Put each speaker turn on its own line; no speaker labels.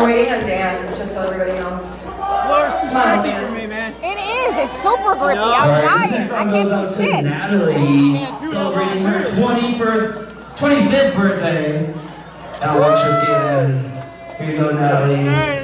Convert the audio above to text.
We're waiting on Dan, just so everybody knows.
Floor's too
Come on,
sticky for me, man.
It is. It's super grippy.
No.
I'm
right,
dying. I can't do shit.
Natalie, celebrating her 21st, 25th birthday. Now watch us get in. Here you go, Natalie.
Alright,